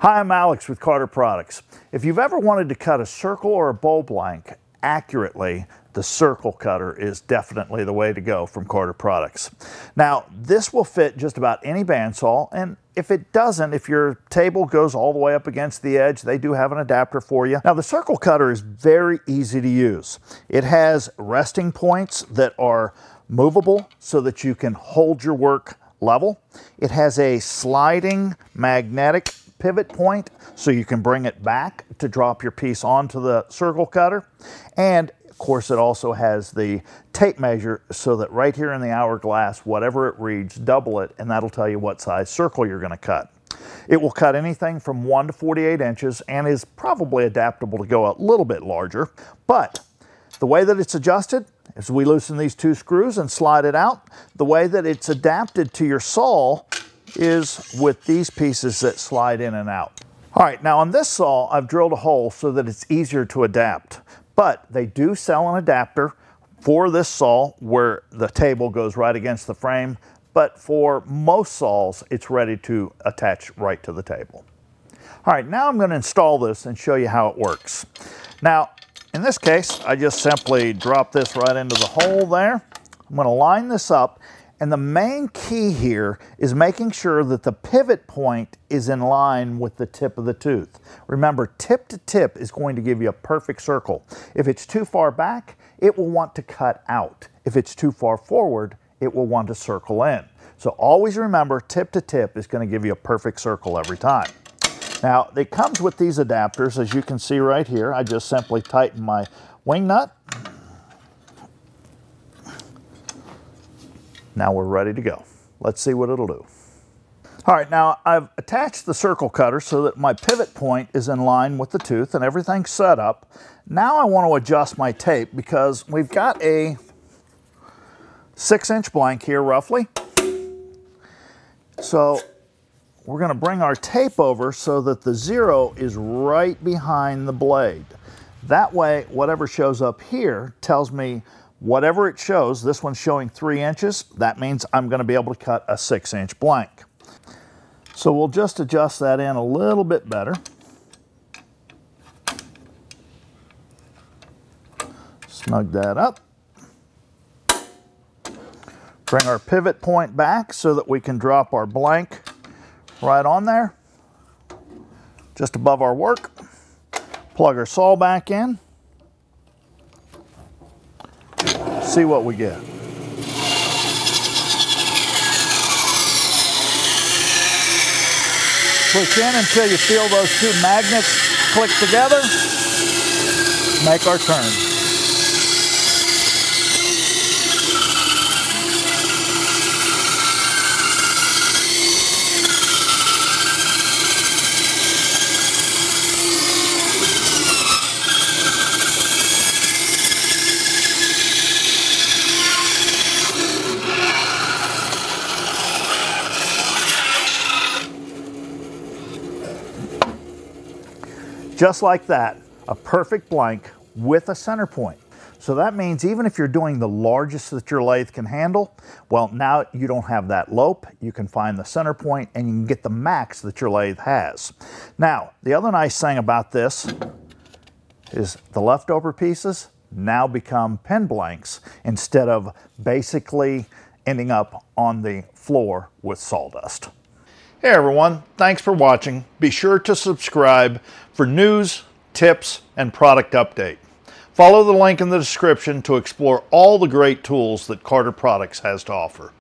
Hi, I'm Alex with Carter Products. If you've ever wanted to cut a circle or a bowl blank accurately, the circle cutter is definitely the way to go from Carter Products. Now, this will fit just about any bandsaw, and if it doesn't, if your table goes all the way up against the edge, they do have an adapter for you. Now, the circle cutter is very easy to use. It has resting points that are movable so that you can hold your work level. It has a sliding magnetic pivot point so you can bring it back to drop your piece onto the circle cutter. And of course, it also has the tape measure so that right here in the hourglass, whatever it reads, double it, and that'll tell you what size circle you're gonna cut. It will cut anything from 1 to 48 inches and is probably adaptable to go a little bit larger. But the way that it's adjusted is we loosen these two screws and slide it out. The way that it's adapted to your saw is with these pieces that slide in and out. All right, now on this saw, I've drilled a hole so that it's easier to adapt, but they do sell an adapter for this saw where the table goes right against the frame, but for most saws, it's ready to attach right to the table. All right, now I'm gonna install this and show you how it works. Now, in this case, I just simply drop this right into the hole there. I'm gonna line this up and the main key here is making sure that the pivot point is in line with the tip of the tooth. Remember, tip to tip is going to give you a perfect circle. If it's too far back, it will want to cut out. If it's too far forward, it will want to circle in. So always remember, tip to tip is going to give you a perfect circle every time. Now, it comes with these adapters, as you can see right here. I just simply tighten my wing nut Now we're ready to go. Let's see what it'll do. All right, now I've attached the circle cutter so that my pivot point is in line with the tooth and everything's set up. Now I want to adjust my tape because we've got a six inch blank here roughly. So we're going to bring our tape over so that the zero is right behind the blade. That way, whatever shows up here tells me Whatever it shows, this one's showing three inches, that means I'm gonna be able to cut a six inch blank. So we'll just adjust that in a little bit better. Snug that up. Bring our pivot point back so that we can drop our blank right on there, just above our work. Plug our saw back in. See what we get. Push in until you feel those two magnets click together. Make our turn. Just like that, a perfect blank with a center point. So that means even if you're doing the largest that your lathe can handle, well, now you don't have that lope. You can find the center point and you can get the max that your lathe has. Now, the other nice thing about this is the leftover pieces now become pen blanks instead of basically ending up on the floor with sawdust. Hey everyone, thanks for watching. Be sure to subscribe for news, tips, and product update. Follow the link in the description to explore all the great tools that Carter Products has to offer.